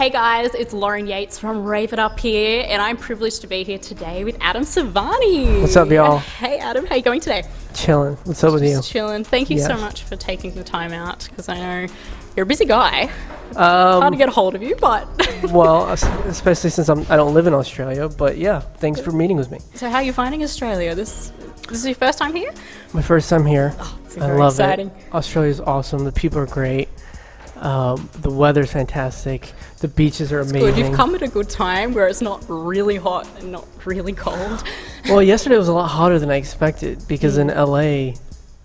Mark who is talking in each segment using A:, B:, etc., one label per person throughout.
A: Hey guys, it's Lauren Yeates from Rave It Up here, and I'm privileged to be here today with Adam Sevani.
B: What's up, y'all?
A: Hey Adam, how you going today?
B: Chilling. What's up with you?
A: Chilling. Thank you so much for taking the time out because I know you're a busy guy. Hard to
B: Um,
A: get a hold of you, but
B: well, especially since I'm, I don't live in Australia, but yeah, thanks for meeting with me.
A: so how are you finding Australia? This this is your first time here?
B: My first time here.
A: It's
B: I love
A: exciting.
B: it. Australia's awesome. The people are great. Um, the weather's fantastic. The beaches are amazing.
A: Good. You've come at a good time where it's not really hot and not really cold.
B: well, yesterday was a lot hotter than I expected because in LA,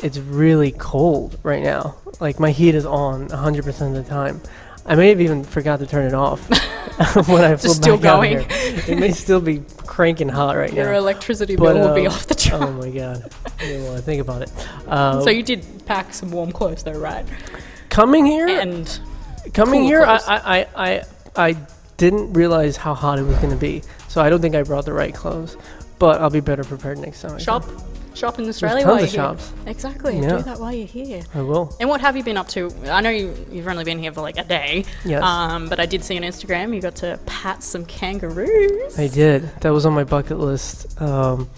B: it's really cold right now. Like my heat is on 100% of the time. I may have even forgot to turn it off when I flew
A: still
B: back out here. It may still be cranking hot right
A: Your
B: now.
A: electricity
B: But,
A: bill will be
B: um,
A: off the chart.
B: Oh my god! Yeah, well, think about it. Uh,
A: so you did pack some warm clothes though, right?
B: Coming here,
A: And
B: coming
A: cool
B: here, I. I, I, I, didn't realize how hot it was going to be, so I don't think I brought the right clothes. But I'll be better prepared next time.
A: Shop, shop in Australia
B: tons
A: while you're
B: shops.
A: here. Exactly.
B: Yeah.
A: Do that while you're here.
B: I will.
A: And what have you been up to? I know you, you've only been here for like a day.
B: Yes.
A: Um, but I did see on Instagram you got to pat some kangaroos.
B: I did. That was on my bucket list um,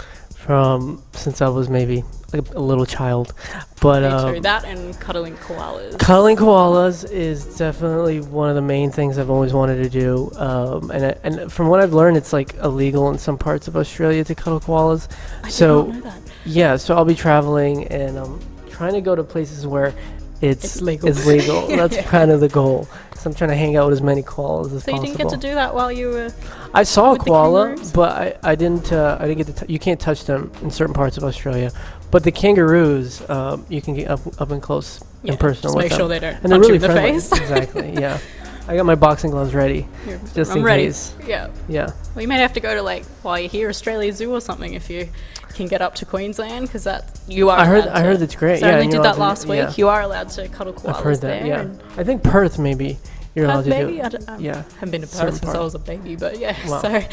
B: from since I was maybe like a little child. But um.
A: That and cuddling koalas.
B: Cuddling koalas is definitely one of the main things I've always wanted to do. Um, and, I- and from what I've learned, it's like illegal in some parts of Australia to cuddle koalas.
A: I
B: so
A: did not know that.
B: yeah, so I'll be traveling and I'm trying to go to places where it's,
A: It's legal.
B: It's legal. That's kind of the goal. So I'm trying to hang out with as many koalas as possible.
A: So you didn't get to do that while you were.
B: I saw a koala, but I, I didn't uh, I didn't get to. T- you can't touch them in certain parts of Australia, but the kangaroos um, you can get up up and close
A: Yeah,
B: and personal
A: Just
B: with
A: make
B: them.
A: sure they don't
B: and they're really
A: you in the
B: friendly.
A: face.
B: exactly. Yeah, I got my boxing gloves ready,
A: Yeah,
B: just
A: I'm
B: in
A: ready.
B: case.
A: Yeah.
B: Yeah.
A: Well, you might have to go to like while you're here, Australia Zoo or something if you can get up to Queensland because that you are.
B: I heard.
A: allowed
B: I heard it's great.
A: So
B: yeah,
A: I only did that last
B: to-
A: week.
B: Yeah,
A: You are allowed to cuddle koalas
B: I've heard
A: there.
B: that. Yeah, I think Perth maybe you're allowed
A: Perth,
B: to
A: maybe?
B: do.
A: I. I um,
B: Yeah,
A: haven't been to Perth since I was a baby, but yeah.
B: Wow.
A: So,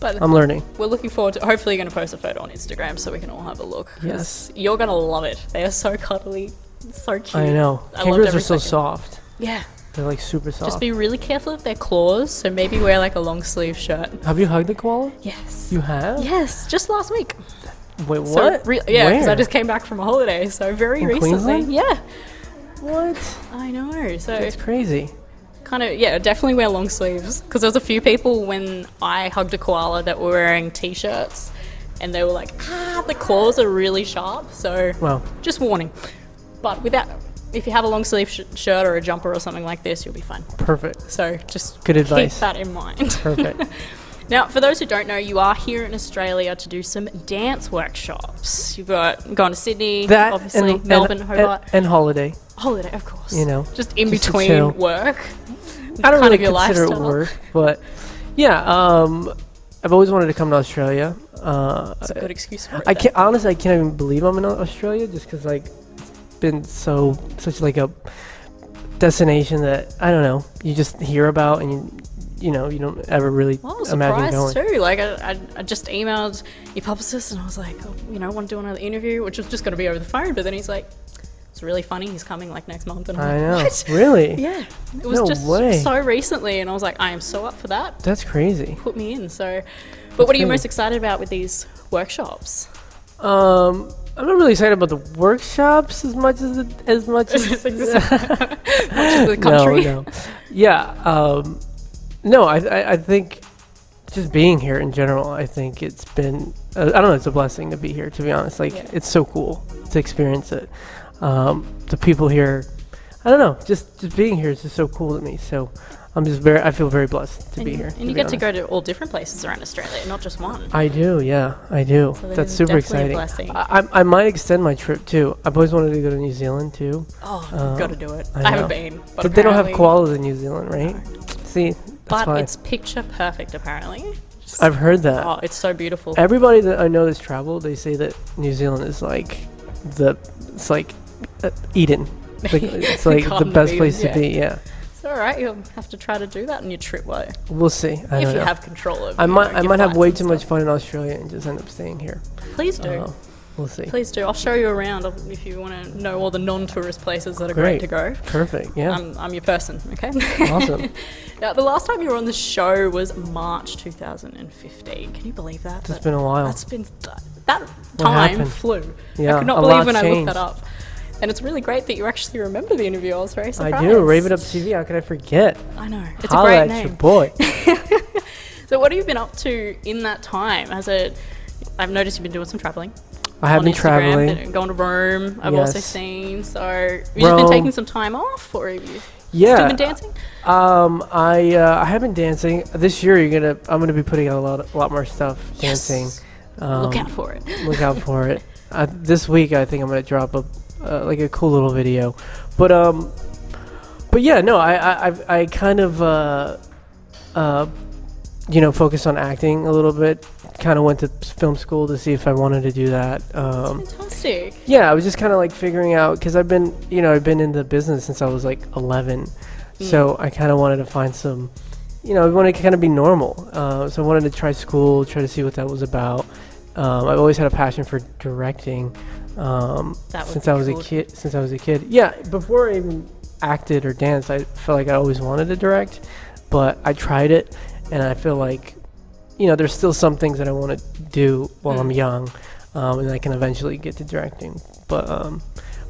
A: but
B: I'm learning.
A: we're looking forward to. Hopefully, you're going to post a photo on Instagram so we can all have a look.
B: Yes.
A: You're going to love it. They are so cuddly, so cute.
B: I know.
A: I
B: Kangaroos are so
A: second.
B: soft.
A: Yeah.
B: They're like super soft.
A: Just be really careful of their claws. So maybe wear like a long sleeve shirt.
B: have you hugged a koala?
A: Yes.
B: You have?
A: Yes, just last week.
B: Wait,
A: So
B: what?
A: re- yeah, because I just came back from a holiday, so very
B: In
A: recently.
B: Queensland?
A: Yeah,
B: What?
A: I know. So
B: That's crazy.
A: kind of yeah, definitely wear long sleeves because there was a few people when I hugged a koala that were wearing t-shirts, and they were like, ah, the claws are really sharp. So
B: Wow.
A: just warning. But without, if you have a long sleeve sh- shirt or a jumper or something like this, you'll be fine.
B: Perfect.
A: So just
B: Good advice.
A: keep that in mind.
B: Perfect.
A: Now, for those who don't know, you are here in Australia to do some dance workshops. You've got gone to Sydney,
B: that
A: obviously
B: and,
A: Melbourne,
B: and,
A: Hobart,
B: and, and holiday.
A: holiday, of course.
B: you know,
A: just in
B: just
A: between work.
B: I don't really consider it
A: lifestyle.
B: work, but yeah, um, I've always wanted to come to Australia. Uh,
A: It's a good excuse for it.
B: I can't honestly, I can't even believe I'm in Australia just because like been so such like a destination that I don't know. You just hear about and you you know you don't ever really
A: Well, I was
B: imagine
A: surprised
B: going.
A: too. Like, I, I, I just emailed your publicist and I was like, oh, you know, I want to do another interview, which was just going to be over the phone. But then he's like, it's really funny. He's coming like next month. And I'm
B: I
A: like,
B: know,
A: What?
B: really.
A: Yeah, it was
B: No
A: just
B: way.
A: so recently, and I was like, I am so up for that.
B: That's crazy.
A: Put me in. So, but what are you
B: crazy.
A: most excited about with these workshops?
B: Um, I'm not really excited about the workshops as much as the, as much as
A: the country.
B: No, no. Yeah. Um, no, I, I, I think just being here in general, I think it's been, uh, I don't know, it's a blessing to be here, to be honest. Like,
A: Yeah.
B: it's so cool to experience it. Um, the people here, I don't know, just, just being here is just so cool to me. So I'm just very, I feel very blessed to
A: and,
B: be here.
A: and you get to go to all different places around Australia, not just one.
B: I do, yeah, I do.
A: So that
B: That's super exciting.
A: blessing.
B: I, I, I might extend my trip too. I've always wanted to go to New Zealand too.
A: Oh,
B: Um,
A: got to do it.
B: I
A: I, haven't been, but,
B: But, they don't have koalas in New Zealand, right? See, that's
A: But
B: why.
A: it's picture perfect, apparently. Just-
B: I've heard that.
A: oh, it's so beautiful.
B: Everybody that I know that's traveled, they say that New Zealand is like the, it's like uh, Eden. Like, it's like the best place
A: yeah.
B: to be. Yeah,
A: It's all right. You'll have to try to do that on your trip, though,
B: we'll see. I
A: if you
B: know.
A: have control of.
B: I might, I might have way too much fun in Australia and just end up staying here.
A: Please do.
B: Uh, We'll see.
A: Please do. I'll show you around if you want to know all the non-tourist places that are
B: Great.
A: great, to go.
B: Perfect. Yeah.
A: I'm, I'm your person, okay?
B: awesome.
A: now, the last time you were on the show was March 2015. Can you believe that?
B: It's been a while.
A: That's been that time flew.
B: Yeah,
A: I could not believe when I looked that up. And it's really great that you actually remember the interview. I was very surprised.
B: I do. Rave It Up TV. How could I forget?
A: I know. It's
B: Holla
A: a
B: at
A: great
B: your
A: name.
B: boy.
A: So, what have you been up to in that time? Has it? I've noticed you've been doing some traveling.
B: I have been
A: Instagram,
B: traveling.
A: going to Rome. I've also seen. So, you've just been taking some time off, or have you
B: Yeah.
A: still been dancing?
B: Um, I uh, I have been dancing this year. You're gonna I'm gonna be putting out a lot a lot more stuff dancing. Um,
A: Look out for it.
B: look out for it. Uh, this week I think I'm gonna drop a uh, like a cool little video, but um, but yeah, no, I I I've- I kind of uh, uh, you know focused on acting a little bit. Kind of went to film school to see if I wanted to do that. Um,
A: Fantastic.
B: yeah, I was just kind of like figuring out because I've been, you know, I've been in the business since I was like 11, so I kind of wanted to find some, you know, I wanted to kind of be normal. Uh, so I wanted to try school, try to see what that was about. Um, I've always had a passion for directing um, since I was
A: cool.
B: a kid. Since I was a kid, yeah. Before I even acted or danced, I felt like I always wanted to direct, but I tried it, and I feel like, you know, there's still some things that I want to do while I'm
A: Mm.
B: young, um, and I can eventually get to directing. But um,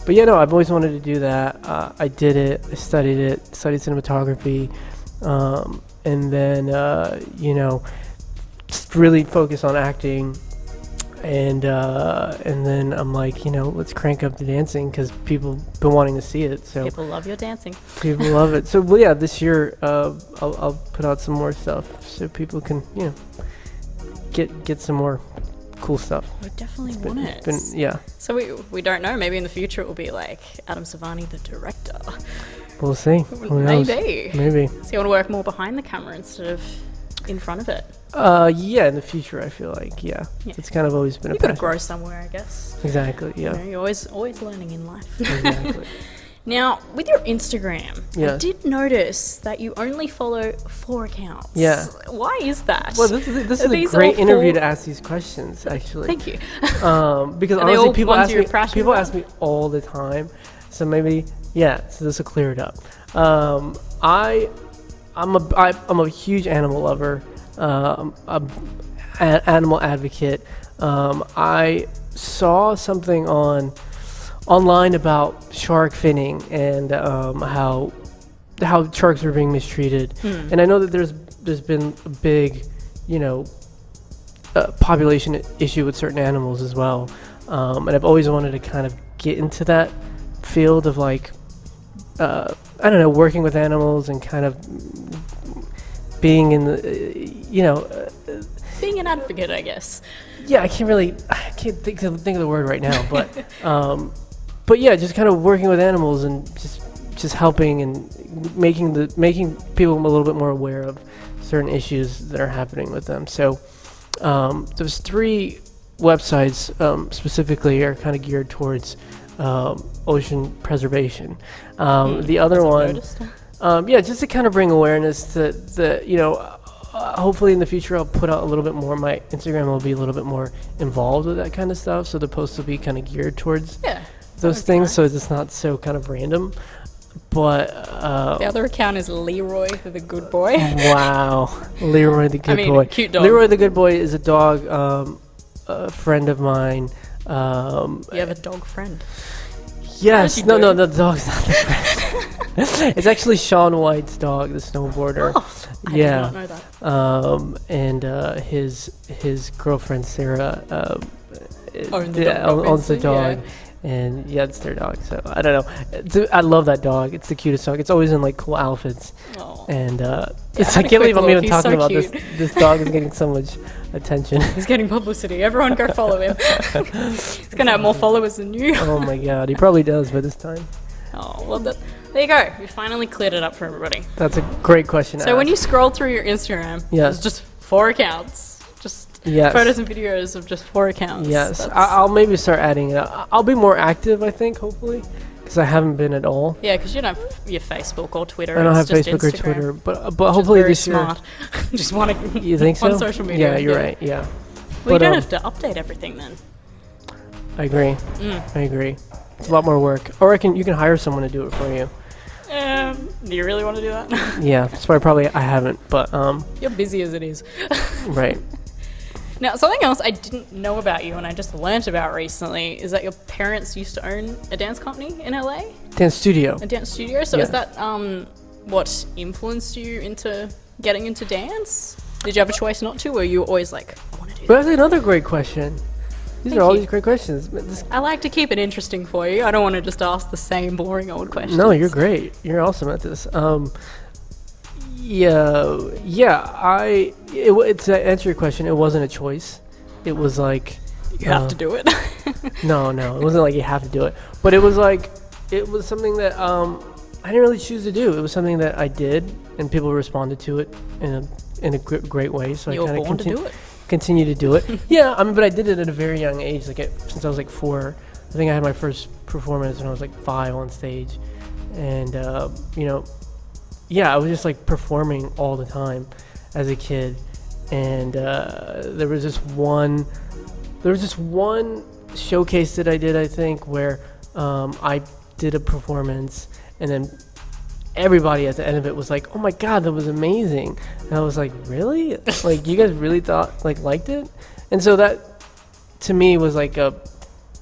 B: but yeah, no, I've always wanted to do that. Uh, I did it. I studied it. Studied cinematography, um, and then uh, you know, just really focus on acting. And uh, and then I'm like, you know, let's crank up the dancing because people been wanting to see it. So
A: People love your dancing.
B: people love it. So well, yeah, this year uh, I'll, I'll put out some more stuff so people can you know get get some more cool stuff.
A: I definitely
B: It's been-
A: want it.
B: been- yeah,
A: So we, we don't know. Maybe in the future it will be like Adam Sevani, the director.
B: we'll see. Who knows?
A: Maybe.
B: Maybe.
A: So you want to work more behind the camera instead of in front of it.
B: Uh, yeah, in the future, I feel like yeah,
A: Yeah.
B: it's kind of always been a
A: You've got to grow somewhere, I guess.
B: Exactly.
A: You
B: Yeah.
A: know, you're always always learning in life.
B: exactly.
A: now, with your Instagram, I did notice that you only follow four accounts.
B: Yeah.
A: Why is that?
B: Well, this is this is a great interview to ask these questions. Actually,
A: Thank you.
B: um, because
A: Are
B: honestly, people ask me people
A: about?
B: ask me all the time. So maybe yeah. So this will clear it up. Um, I I'm a I, I'm a huge animal lover. Um, a, a animal advocate. Um, I saw something on online about shark finning and um, how how sharks are being mistreated.
A: Hmm.
B: And I know that there's there's been a big, you know, uh, population issue with certain animals as well. Um, and I've always wanted to kind of get into that field of like, uh, I don't know, working with animals and kind of being in the, uh, you know, uh,
A: Being an advocate, I guess.
B: yeah, I can't really, I can't think of, think of the word right now, but, um, but yeah, just kind of working with animals and just just helping and making the making people a little bit more aware of certain issues that are happening with them. So um, those three websites um, specifically are kind of geared towards um, ocean preservation. Um,
A: Hmm,
B: the other one, um, yeah, just to kind of bring awareness to the, you know, uh, hopefully in the future I'll put out a little bit more. My Instagram will be a little bit more involved with that kind of stuff. So the posts will be kind of geared towards
A: Yeah.
B: those things.
A: nice.
B: So it's not so kind of random. But uh,
A: The other account is Leroy, the good boy.
B: wow, Leroy the good
A: I mean,
B: boy.
A: cute dog.
B: Leroy the good boy is a dog, um, a friend of mine. Um,
A: You have a dog friend.
B: Yes, no, no, the dog's not the friend. it's actually Shaun White's dog, the snowboarder.
A: Oh, I
B: Yeah.
A: did not know that.
B: um, and uh, his his girlfriend Sarah um,
A: Owns the
B: yeah,
A: dog,
B: owns the dog, and yeah, it's their dog. So I don't know. It's, I love that dog. It's the cutest dog. It's always in like cool outfits,
A: Oh.
B: and uh,
A: Yeah,
B: it's,
A: I
B: I
A: had a
B: can't believe I'm even.
A: He's
B: talking
A: so
B: about this.
A: cute.
B: This dog is getting so much attention.
A: He's getting publicity. Everyone go follow him. He's gonna have more followers than you.
B: oh my god, he probably does by this time.
A: Oh well, that, there you go. We finally cleared it up for everybody.
B: That's a great question.
A: So when
B: ask.
A: you scroll through your Instagram,
B: yeah.
A: it's just four accounts,
B: Yes.
A: photos and videos of just four accounts.
B: Yes,
A: That's-
B: I- I'll maybe start adding it. I- I'll be more active, I think, hopefully, because I haven't been at all.
A: yeah, because you don't have your Facebook or Twitter.
B: I don't have Facebook or Twitter, but uh, but hopefully
A: very
B: this year.
A: smart. just want to.
B: You think so?
A: On social media,
B: Yeah, you're
A: yeah.
B: right. Yeah.
A: Well,
B: But,
A: you don't
B: um,
A: have to update everything then.
B: I agree.
A: Mm.
B: I agree. It's a lot more work. Or I can you can hire someone to do it for you.
A: Um, do you really want to do that?
B: Yeah, that's why probably I haven't. But um,
A: You're busy as it is.
B: right.
A: Now, something else I didn't know about you and I just learnt about recently is that your parents used to own a dance company in LA,
B: Dance studio.
A: a dance studio. So is that um, what influenced you into getting into dance? Did you have a choice not to, or were you always like, I want to do
B: But
A: that?
B: that's another great question. These
A: Thank
B: are all
A: you.
B: these great questions. This-
A: I like to keep it interesting for you. I don't want to just ask the same boring old questions.
B: no, you're great. You're awesome at this. Um, yeah, yeah. I it, it's to answer your question. It wasn't a choice. It was like
A: You have
B: uh,
A: to do it.
B: No, no, it wasn't like you have to do it. But it was like it was something that um, I didn't really choose to do. It was something that I did, and people responded to it in a in a gr- great way. So
A: you
B: I kind of
A: born to
B: continue
A: do it.
B: continue to do it. yeah, I mean, but I did it at a very young age, like at, since I was like four. I think I had my first performance when I was like five on stage, and uh, you know, yeah, I was just like performing all the time as a kid, and uh, there was this one, there was this one showcase that I did, I think, where um, I did a performance, and then everybody at the end of it was like, "Oh my god, that was amazing!" And I was like, "Really? like you guys really thought like liked it?" And so that to me was like a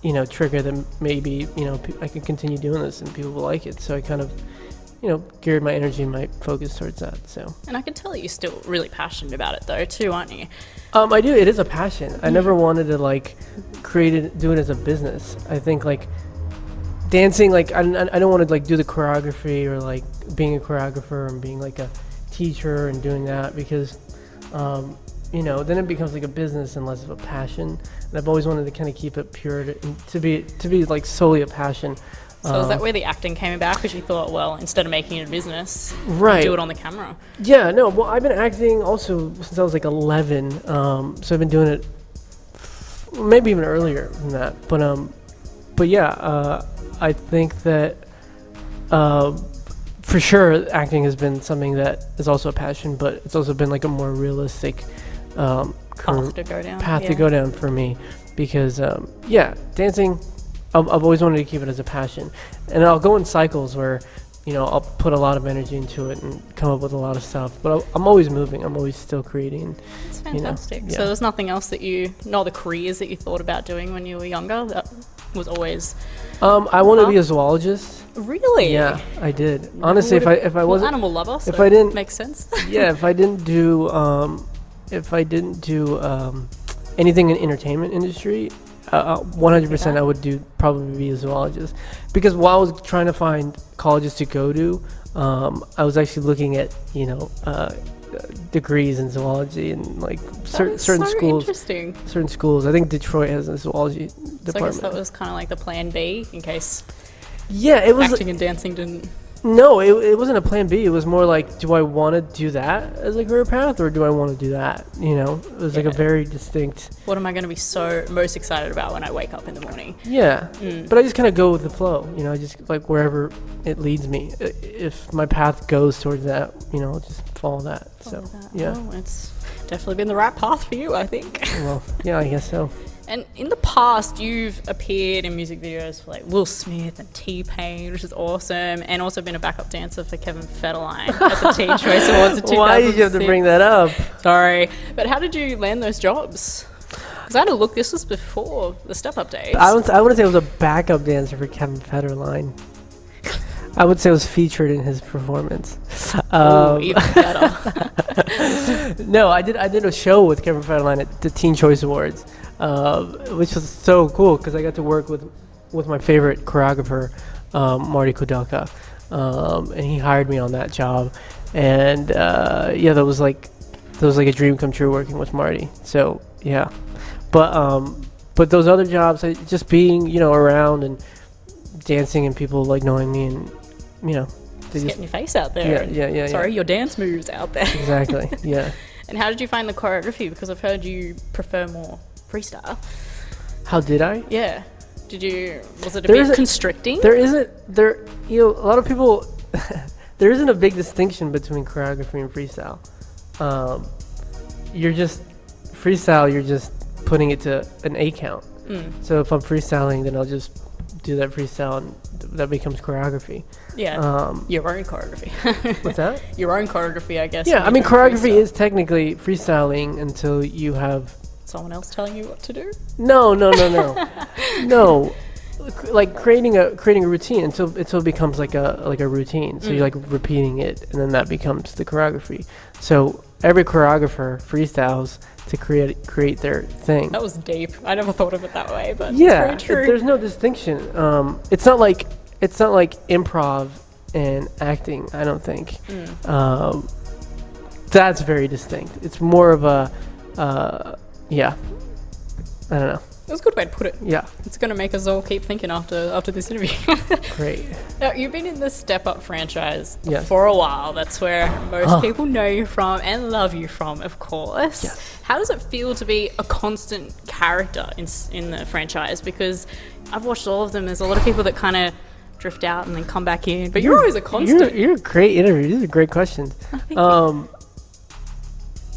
B: you know trigger that maybe you know I could continue doing this and people will like it. So I kind of you know geared my energy and my focus towards that. So
A: And I can tell you're still really passionate about it, though, too, aren't you?
B: um, I do. It is a passion. I never wanted to like create it, do it as a business. I think like dancing, like I, I I don't want to like do the choreography or like being a choreographer and being like a teacher and doing that because, um, you know, then it becomes like a business and less of a passion. And I've always wanted to kind of keep it pure to, to be to be like solely a passion.
A: So is that
B: Um,
A: where the acting came about? Because you thought, well, instead of making it a business,
B: right?
A: do it on the camera.
B: Yeah, no. Well, I've been acting also since I was like 11. Um, so I've been doing it f- maybe even earlier than that. But um, but yeah, uh, I think that uh, for sure acting has been something that is also a passion, but it's also been like a more realistic um,
A: Path to go down.
B: path
A: yeah.
B: to go down for me because um, yeah dancing I've, I've always wanted to keep it as a passion and i'll go in cycles where you know i'll put a lot of energy into it and come up with a lot of stuff but i'm always moving i'm always still creating
A: It's
B: you know,
A: fantastic.
B: yeah.
A: So there's nothing else that you, no other careers that you thought about doing when you were younger. That was always
B: um, i want to be a zoologist
A: really.
B: yeah i did honestly if i if i wasn't
A: animal lover, so
B: if I didn't-
A: makes sense.
B: yeah if i didn't do um, if i didn't do um, anything in entertainment industry uh, uh, 100% i would do probably be a zoologist because while i was trying to find colleges to go to um, i was actually looking at you know uh, degrees in zoology and like cer- certain
A: so
B: schools
A: Interesting.
B: certain schools i think detroit has a zoology department.
A: So I guess that was kind of like the plan B in case
B: yeah it was
A: acting and dancing didn't.
B: No it, it wasn't a plan b it was more like do i want to do that as a career path or do i want to do that you know it was like a very distinct
A: What am I going to be so most excited about when I wake up in the morning?
B: Yeah,
A: Mm.
B: but I just kind of go with the flow. You know, I just like wherever it leads me. If my path goes towards that, you know, I'll just follow that. So
A: that.
B: yeah,
A: Well, it's definitely been the right path for you, I think.
B: well, yeah, I guess so.
A: And in the past, you've appeared in music videos for like Will Smith and T Pain, which is awesome, and also been a backup dancer for Kevin Federline at the Teen Choice Awards in 2006.
B: Why did you have to bring that up?
A: Sorry, but how did you land those jobs? Because I had to look. This was before the Step Up days.
B: I would I wouldn't say it was a backup dancer for Kevin Federline. I would say it was featured in his performance.
A: Ooh,
B: Um,
A: even better.
B: no, I did. I did a show with Kevin Federline at the Teen Choice Awards, uh, which was so cool because I got to work with with my favorite choreographer, um, Marty Kudelka, um, and he hired me on that job. And uh, yeah, that was like that was like a dream come true working with Marty. So yeah, but um, but those other jobs, just being you know around and dancing and people like knowing me and you know,
A: just getting your face out there.
B: yeah yeah yeah
A: Sorry,
B: yeah.
A: your dance moves out there.
B: exactly yeah.
A: And how did you find the choreography? Because I've heard you prefer more freestyle.
B: How did I?
A: Yeah. Did you? Was it a
B: There
A: bit constricting?
B: There isn't there you know a lot of people there isn't a big distinction between choreography and freestyle. Um, you're just freestyle. You're just putting it to an A count.
A: Mm.
B: So if I'm freestyling, then I'll just do that freestyle, and th- that becomes choreography.
A: Yeah.
B: Um,
A: Your own choreography.
B: what's that?
A: Your own choreography, I guess.
B: Yeah, I mean choreography
A: freestyle.
B: is technically freestyling until you have
A: someone else telling you what to do.
B: no, no, no, no, no. Like creating a creating a routine until until it becomes like a like a routine. So
A: Mm.
B: you're like repeating it, and then that becomes the choreography. So every choreographer freestyles to create create their thing.
A: That was deep. I never thought of it that way, but
B: yeah,
A: it's very
B: it- there's no distinction. Um, it's not like it's not like improv and acting. I don't think.
A: Mm.
B: Um, that's very distinct. It's more of a, uh, yeah. I don't know.
A: That's a good way to put it.
B: Yeah,
A: It's going to make us all keep thinking after after this interview.
B: great.
A: now, you've been in the Step Up franchise
B: Yes.
A: for a while. That's where most
B: Ah.
A: people know you from and love you from, of course.
B: Yes.
A: How does it feel to be a constant character in in the franchise? Because I've watched all of them. There's a lot of people that kind of drift out and then come back in, but you're, always a constant.
B: You're, you're a great interview. These are great questions.
A: Thank you.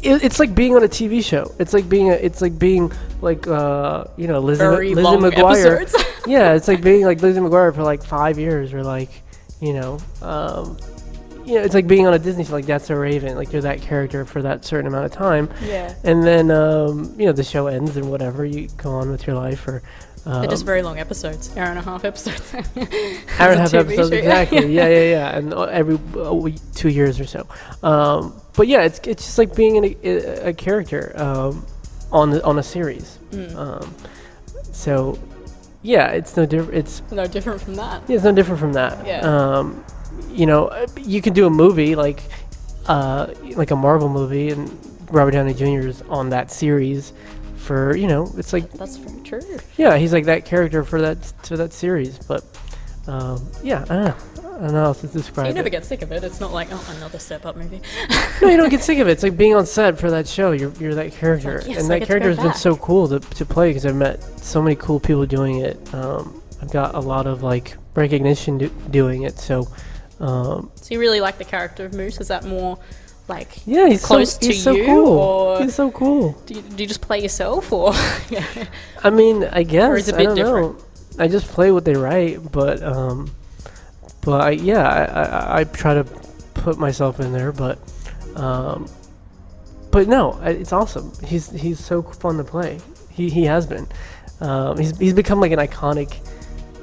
B: It, it's like being on a TV show. It's like being a, it's like being like uh, you know Lizzie,
A: Very
B: Lizzie McGuire. yeah, it's like being like Lizzie McGuire for like five years, or like, you know, um, you know, it's like being on a Disney show, like That's a Raven, like you're that character for that certain amount of time,
A: yeah.
B: and then um, you know the show ends and whatever, you go on with your life, or um,
A: They're just very long episodes, hour and a half episodes.
B: hour and a half episodes
A: show.
B: exactly, yeah, yeah, yeah, and uh, every uh, we- two years or so. Um, but yeah, it's it's just like being in a, a, character um, on the, on a series.
A: Mm.
B: Um, so yeah, it's no different. It's
A: no different from that.
B: Yeah, it's no different from that.
A: Yeah.
B: Um, you know, you can do a movie like, uh, like a Marvel movie, and Robert Downey Jr. is on that series for you know, it's like
A: That's very true.
B: yeah, he's like that character for that for that series. But um, yeah, I don't know. I don't know how to
A: So
B: describe
A: you never
B: it.
A: get sick of it. It's not like oh another step up movie.
B: no, you don't get sick of it. It's like being on set for that show. You're you're that character,
A: like, yes,
B: and
A: I
B: that character has been so cool to to play because I've met so many cool people doing it. Um, I've got a lot of like recognition do, doing it. So. Um,
A: So you really like the character of Moose? Is that more like
B: Yeah, he's
A: close
B: so,
A: to
B: he's so cool.
A: or-
B: He's so cool.
A: do you, do you just play yourself or?
B: I mean, I guess
A: is it a
B: I
A: bit
B: don't know. I just play what they write, but um, but I, yeah, I, I I try to put myself in there, but um, but no, it's awesome. He's he's so fun to play. He he has been. Um, he's he's become like an iconic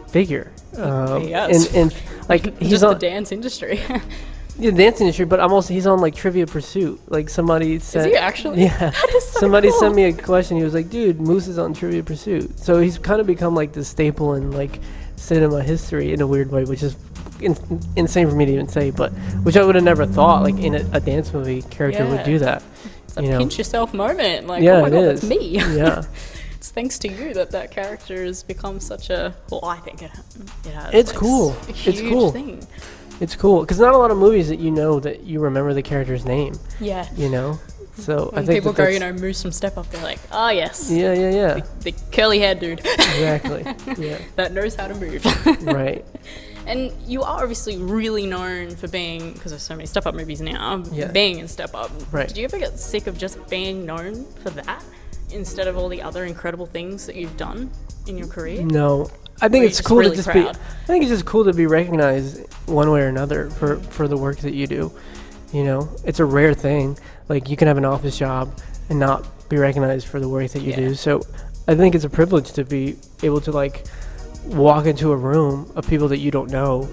B: figure. Um,
A: has.
B: and, and like he's
A: just
B: on
A: the dance industry.
B: the dance industry, but I'm also he's on like Trivia Pursuit. Like somebody said,
A: Is he actually?
B: Yeah.
A: So
B: Somebody
A: cool.
B: sent me a question. He was like, "Dude, Moose is on Trivia Pursuit." So he's kind of become like the staple in like cinema history in a weird way, which is in- insane for me to even say, but which I would have never thought like in a, a dance movie character would do that.
A: It's a
B: you know.
A: pinch yourself moment. Like,
B: yeah,
A: oh my
B: it
A: god,
B: is.
A: that's me.
B: yeah,
A: it's thanks to you that that character has become such a. Well, I think it, it has.
B: It's
A: like,
B: cool. It's
A: huge
B: cool.
A: Thing.
B: it's cool because not a lot of movies that you know that you remember the character's name.
A: Yeah.
B: You know, so I
A: When
B: think
A: people
B: that
A: go, you know, move some Step Up, they're like, oh yes,
B: Yeah, yeah, yeah,
A: the curly haired dude
B: exactly. Yeah,
A: that knows how to move.
B: right.
A: And you are obviously really known for being, because there's so many Step Up movies now,
B: Yeah.
A: being in Step Up.
B: Right.
A: Did you ever get sick of just being known for that instead of all the other incredible things that you've done in your career?
B: No, I think it's cool
A: really
B: to just
A: proud?
B: be. I think it's just cool to be recognized one way or another for for the work that you do. You know, it's a rare thing. Like you can have an office job and not be recognized for the work that you
A: Yeah.
B: do. So, I think it's a privilege to be able to like walk into a room of people that you don't know,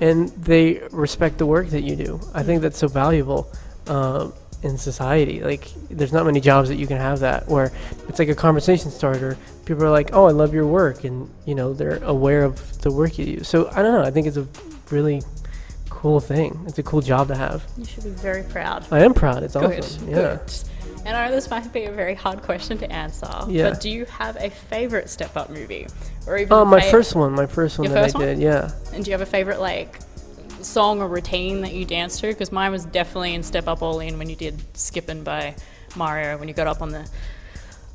B: and they respect the work that you do. I think that's so valuable. Um, in society, like there's not many jobs that you can have that where it's like a conversation starter people are like, "Oh, I love your work," and you know they're aware of the work you do. So I don't know. I think it's a really cool thing. It's a cool job to have.
A: You should be very proud.
B: I am proud. It's
A: Good.
B: awesome. Yeah.
A: Good. And I know this might be a very hard question to answer,
B: Yeah.
A: but do you have a favorite Step Up movie, or even
B: Oh, my first one. My first one
A: Your
B: that
A: first
B: I
A: one?
B: did. Yeah.
A: And do you have a favorite like song or routine that you danced to? Because mine was definitely in Step Up All In when you did Skipping by Mario when you got up on the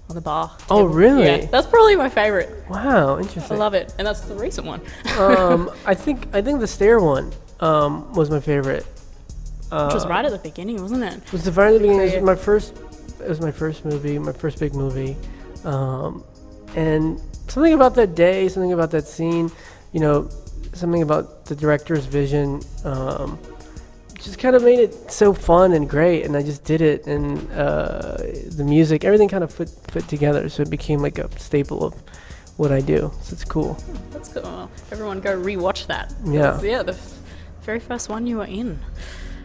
A: on the bar.
B: Oh, really?
A: Yeah, that's probably my favorite.
B: Wow. Interesting.
A: I love it, and that's the recent one.
B: um, I think I think the stair one um, was my favorite. Uh,
A: Which was right at the beginning, wasn't it?
B: It was the very beginning. It was my first. It was my first movie. My first big movie. Um, and something about that day, something about that scene, you know, something about the director's vision. Um, just kind of made it so fun and great, and I just did it, and uh, the music, everything kind of fit fit together, so it became like a staple of what I do. So it's cool.
A: That's cool. Everyone go rewatch that.
B: Yeah.
A: Yeah, the very first one you were in.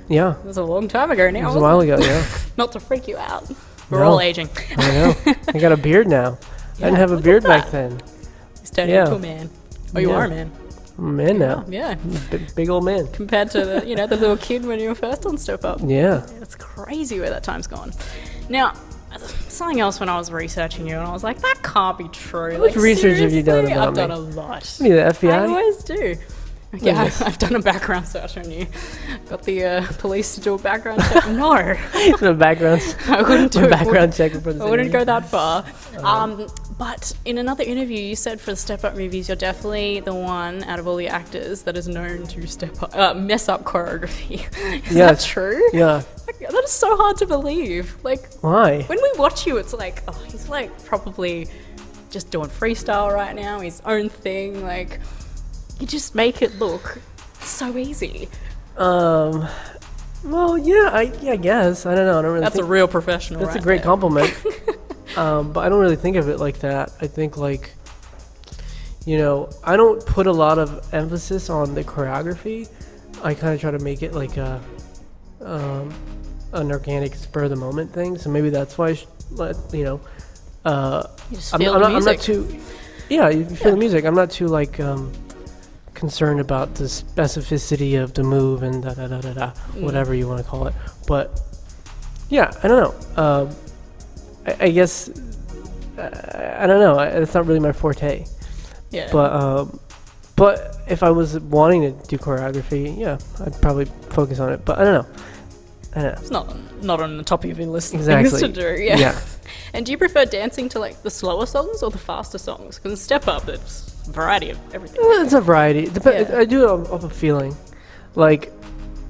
B: Yeah,
A: It was a long time ago now.
B: it was a while
A: it?
B: ago. Yeah,
A: Not to freak you out. We're
B: No.
A: all aging.
B: I know. I got a beard now. I didn't have a beard back then.
A: He's turning
B: Yeah.
A: into a man. Oh, you
B: Yeah.
A: are a man.
B: I'm a man now.
A: Yeah.
B: Big, big old man.
A: Compared to the, you know, the little kid when you were first on Step Up.
B: Yeah.
A: It's crazy where that time's gone. Now, something else when I was researching you, and I was like, that can't be true.
B: What
A: like,
B: research have you done about
A: I've
B: me?
A: done a lot.
B: Me, the FBI?
A: I always do. Yeah,
B: Goodness.
A: I've done a background search on you. Got the uh, police to do a background check. No,
B: the background.
A: I wouldn't do it.
B: background check
A: I wouldn't go that far. Um, but in another interview, you said for the Step Up movies, you're definitely the one out of all the actors that is known to step up, uh, mess up choreography. is
B: Yes.
A: that true?
B: Yeah.
A: Like, that is so hard to believe. Like
B: Why?
A: when we watch you, it's like, oh, he's like probably just doing freestyle right now, his own thing. Like you just make it look so easy.
B: Um. Well, yeah. I yeah. I guess I don't know. I don't really.
A: That's a real professional.
B: That's
A: right
B: a great
A: there.
B: compliment. um, but I don't really think of it like that. I think like. You know, I don't put a lot of emphasis on the choreography. I kind of try to make it like a, um, an organic spur of the moment thing. So maybe that's why, I sh- let you know, uh,
A: You just
B: I'm,
A: feel
B: I'm
A: the
B: not, I'm not too. Yeah, you feel
A: Yeah.
B: the music. I'm not too like um, concerned about the specificity of the move and da da da da da,
A: Mm.
B: whatever you want to call it. But yeah, I don't know. Um, I, I guess uh, I don't know. I, it's not really my forte.
A: yeah.
B: But um, but if I was wanting to do choreography, yeah, I'd probably focus on it. But I don't know. I don't know.
A: it's not not on the top of your list
B: Exactly.
A: things to do. Yeah.
B: Yeah.
A: And do you prefer dancing to like the slower songs or the faster songs? Because Step Up, it's variety of everything.
B: Well, it's a variety. Dep-
A: Yeah.
B: I do it off, off a feeling. Like,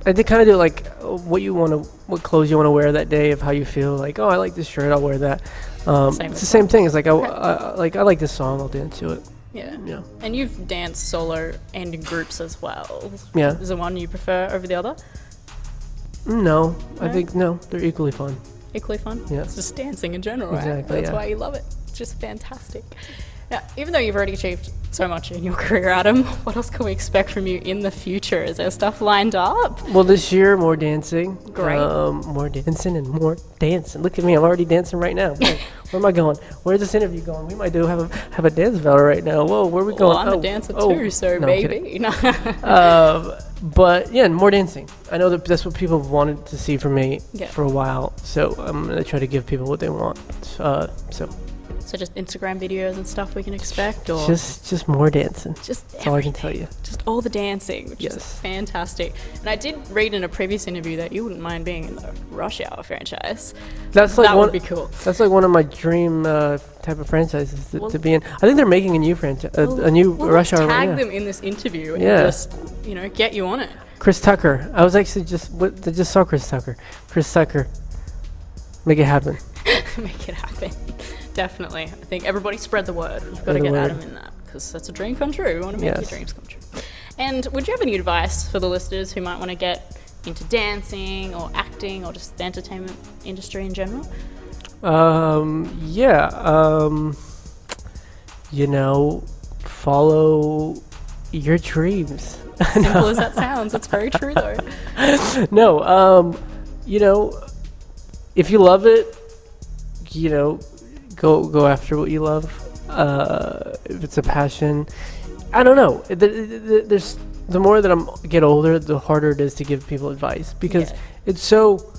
B: I did kind of do it like what you want to, what clothes you want to wear that day, of how you feel. Like, oh, I like this shirt, I'll wear that. Um,
A: Same
B: it's the same thing. It's like I,
A: Okay.
B: I, like I like this song, I'll dance to it.
A: Yeah.
B: Yeah.
A: And you've danced solo and in groups as well.
B: Yeah.
A: Is there one you prefer over the other?
B: Mm, No, I think no, they're equally fun.
A: Equally fun?
B: Yeah.
A: It's just dancing in general, right? That's
B: yeah.
A: why you love it. It's just fantastic. Now, even though you've already achieved so much in your career, Adam, what else can we expect from you in the future? Is there stuff lined up?
B: Well, this year more dancing.
A: Great.
B: Um, more dancing and more dancing. Look at me, I'm already dancing right now. Where, where am I going? Where's this interview going? We might do have a have a dance battle right now. Whoa, where are we going?
A: Well, I'm
B: Oh,
A: a dancer
B: oh.
A: too, so
B: No,
A: maybe.
B: Um, but yeah, more dancing. I know that that's what people have wanted to see from me
A: Yeah.
B: for a while. So I'm gonna try to give people what they want. Uh, so
A: so just Instagram videos and stuff we can expect, or
B: just just more dancing.
A: just
B: That's all I can tell you.
A: Just all the dancing, which is fantastic. And I did read in a previous interview that you wouldn't mind being in the Rush Hour franchise.
B: That's like
A: that
B: one.
A: would be cool.
B: That's like one of my dream uh, type of franchises to,
A: Well-
B: to be in. I think they're making a new franchise, a, a new
A: Well,
B: Rush Hour.
A: tag
B: yeah.
A: them in this interview and
B: Yeah.
A: just, you know, get you on it.
B: Chris Tucker. I was actually just what, I just saw Chris Tucker. Chris Tucker. Make it happen.
A: Make it happen. Definitely. I think everybody spread the word. We've got to get
B: word.
A: Adam in that because that's a dream come true. We want to make
B: Yes.
A: your dreams come true. And would you have any advice for the listeners who might want to get into dancing or acting or just the entertainment industry in general?
B: Um, yeah. Um, you know, follow your dreams.
A: Simple as that sounds, it's very true though.
B: no, um, you know, if you love it, you know, go go after what you love. Uh, if it's a passion, I don't know. Th- th- th- There's the more that I'm get older, the harder it is to give people advice because
A: Yeah.
B: it's so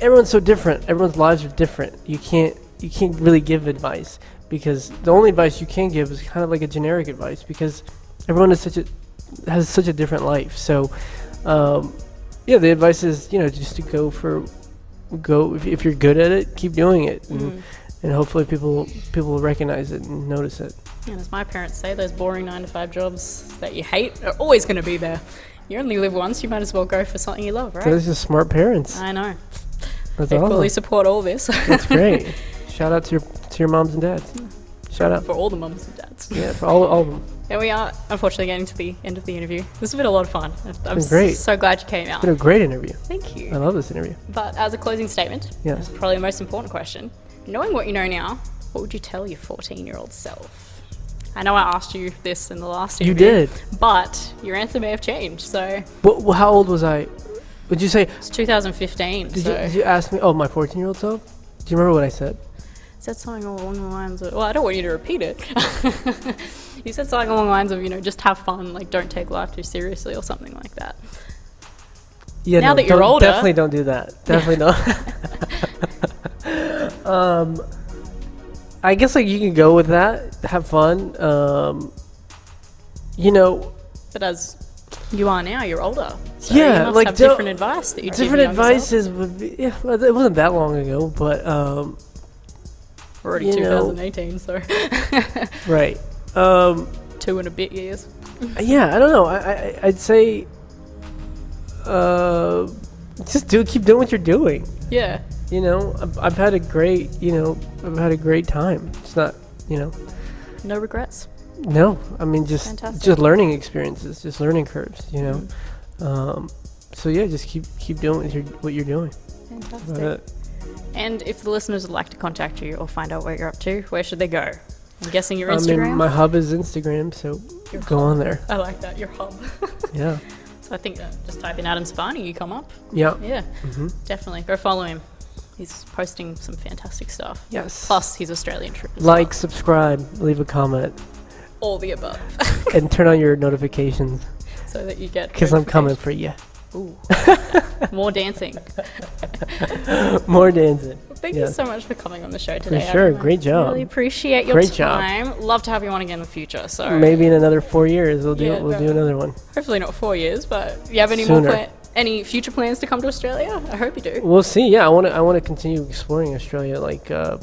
B: everyone's so different. Everyone's lives are different. You can't you can't really give advice because the only advice you can give is kind of like a generic advice because everyone is such a has such a different life. So, um, yeah, the advice is you know just to go for go if, if you're good at it, keep doing it, and,
A: Mm.
B: And hopefully people people will recognize it and notice it.
A: And as my parents say, those boring nine to five jobs that you hate are always going to be there. You only live once, you might as well go for something you love, right?
B: Those are smart parents.
A: I know.
B: That's
A: They fully support all this.
B: That's great. Shout out to your to your moms and dads. Shout out.
A: for all the moms and dads.
B: Yeah, for all, all of them.
A: And we are unfortunately getting to the end of the interview. This has been a lot of fun. I'm
B: great.
A: so glad you came out.
B: It's been a great interview.
A: Thank you.
B: I love this interview.
A: But as a closing statement,
B: Yes.
A: probably the most important question. Knowing what you know now, what would you tell your 14 year old self? I know I asked you this in the last
B: You did.
A: But your answer may have changed. So
B: What, how old was I? Would you say?
A: it's 2015.
B: Did,
A: so
B: you, did you ask me? Oh, my 14 year old self? Do you remember what I said?
A: said something along the lines of, well, I don't want you to repeat it. you said something along the lines of, you know, just have fun, like don't take life too seriously or something like that.
B: Yeah,
A: Now
B: no,
A: that you're older-
B: definitely don't do that. Definitely don't. um, I guess like you can go with that, have fun. Um, you know,
A: But as you are now, you're older. So
B: Yeah,
A: you
B: like,
A: have different advice that you
B: different advices would be. Yeah, it wasn't that long ago, but um,
A: Already
B: you know.
A: 2018, so
B: right. Um,
A: two and a bit years.
B: yeah, I don't know. I, I I'd say, uh, just do keep doing what you're doing.
A: Yeah,
B: You know, I've, I've had a great, you know, I've had a great time. It's not, you know,
A: no regrets.
B: no. I mean, just
A: Fantastic.
B: just learning experiences, just learning curves. You know,
A: Mm.
B: um, so yeah, just keep keep doing what you're, what you're doing.
A: Fantastic. And if the listeners would like to contact you or find out what you're up to, where should they go? I'm guessing your Instagram.
B: I mean, my hub is Instagram, so
A: Your
B: go on there.
A: I like that. Your hub.
B: Yeah,
A: so I think uh, just type in Adam Sevani, you come up.
B: yeah,
A: Yeah,
B: hmm
A: definitely go follow him. He's posting some fantastic stuff.
B: yes.
A: Plus, he's Australian trip.
B: like,
A: well.
B: subscribe, leave a comment,
A: all the above,
B: and turn on your notifications
A: so that you get.
B: because I'm coming for you.
A: Ooh. More dancing.
B: More dancing.
A: Well, thank
B: Yeah.
A: you so much for coming on the show today.
B: sure.
A: Adam.
B: Great job.
A: Really appreciate your
B: Great job.
A: time. Love to have you on again in the future. So
B: Maybe in another four years we'll do
A: Yeah,
B: we'll do another one.
A: hopefully not four years, but you have any more
B: Sooner.
A: Any future plans to come to Australia? I hope you do.
B: We'll see. Yeah, I want to. I want to continue exploring Australia, like uh,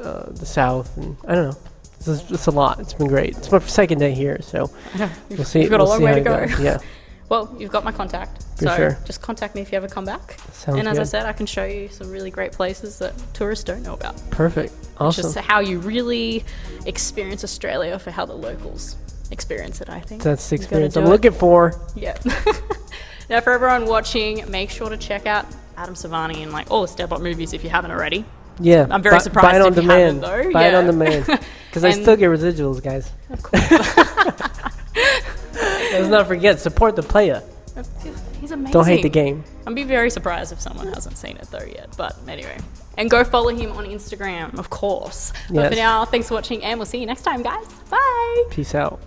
B: uh, the South, and I don't know. It's, it's a lot. It's been great. It's my second day here, so we'll see.
A: you've got
B: we'll
A: a long way to go.
B: goes. Yeah,
A: Well, you've got my contact,
B: For
A: so
B: sure.
A: just contact me if you ever come back.
B: sounds
A: and as
B: good.
A: I said, I can show you some really great places that tourists don't know about.
B: Perfect. Awesome.
A: Just how you really experience Australia for how the locals experience it. I think
B: That's the experience I'm
A: it.
B: looking for.
A: Yeah. now, for everyone watching, make sure to check out Adam Sevani and like all the Step Up movies if you haven't already.
B: Yeah,
A: I'm very surprised
B: Buy it on
A: if you haven't,
B: demand.
A: though.
B: Buy it on demand because I still get residuals, guys.
A: Of course.
B: Let's not forget support the player.
A: He's amazing.
B: Don't hate the game.
A: I'd be very surprised if someone hasn't seen it though yet. But anyway. And go follow him on Instagram, of course. But for now, thanks for watching and we'll see you next time, guys. Bye.
B: Peace out.